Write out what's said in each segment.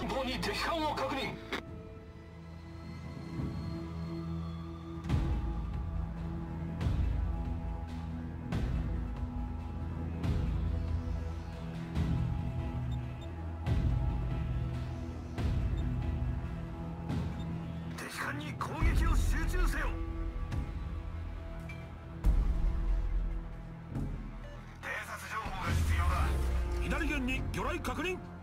前方に敵艦を確認。敵艦に攻撃を集中せよ。左舷に魚雷確認。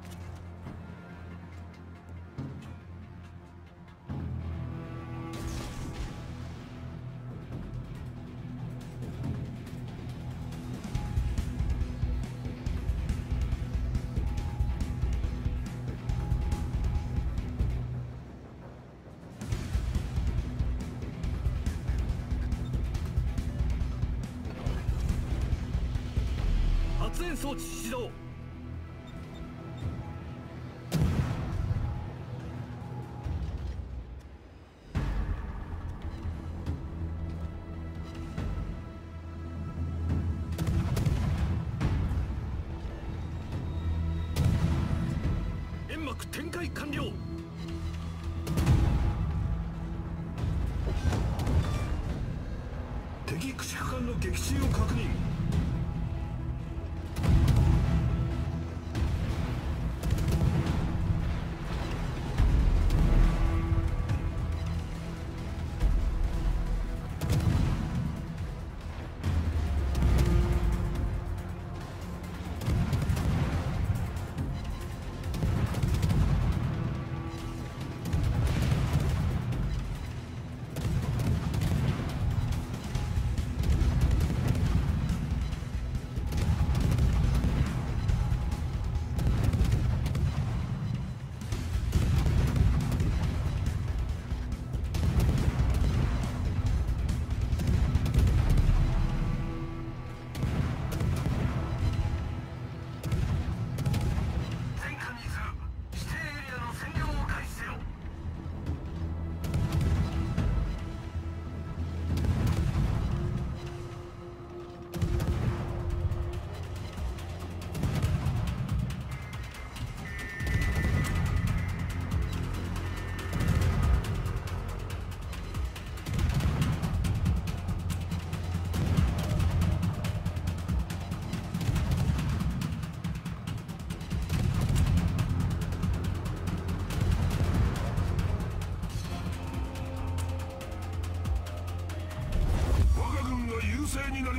発煙装置始動。煙幕展開完了。敵駆逐艦の撃沈を確認。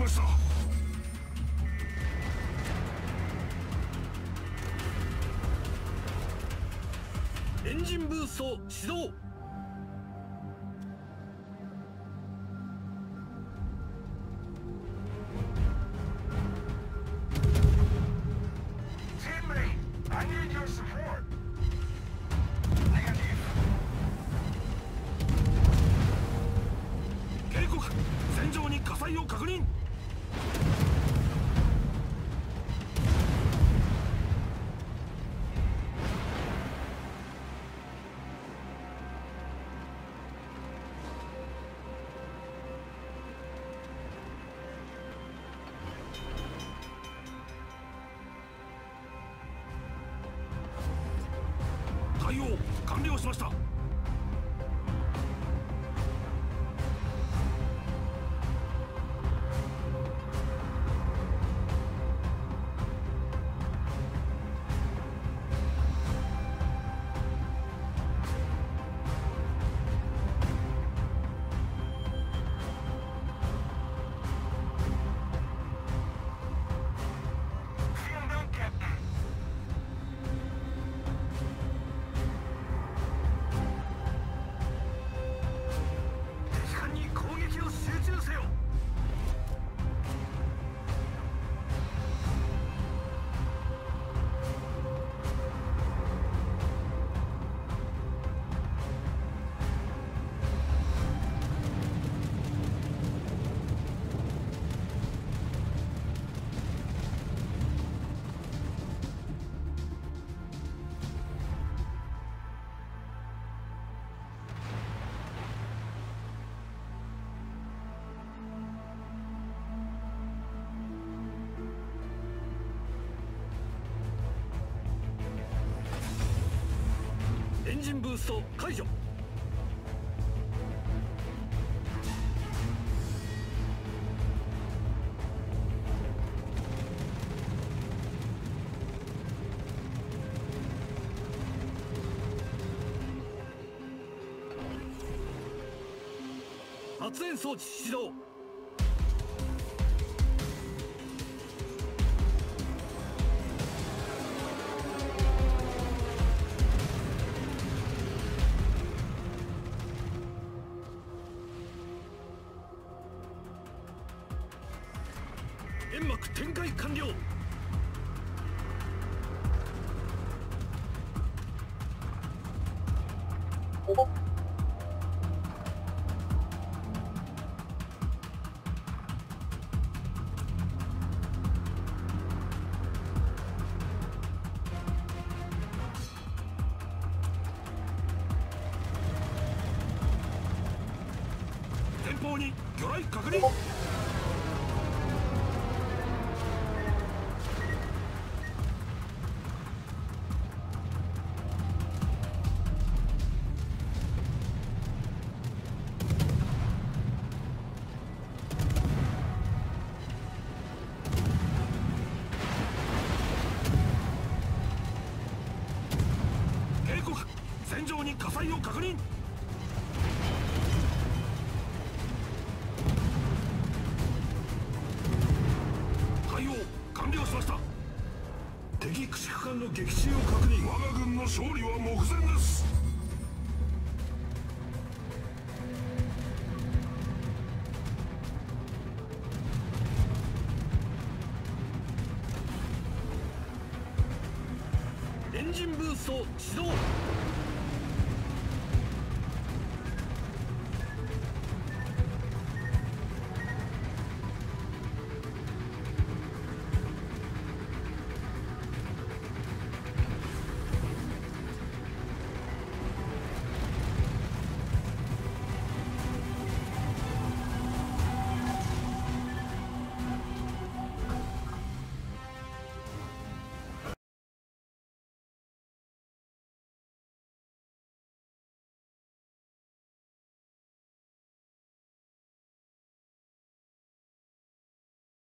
ました始動。警告。戦場に火災を確認。対応完了しました。エンジンブースト解除。発煙装置始動。煙幕展開完了。前方に魚雷確認。場に火災を確認。対応完了しました。敵駆逐艦の撃沈を確認。我が軍の勝利は目前です。エンジンブースト始動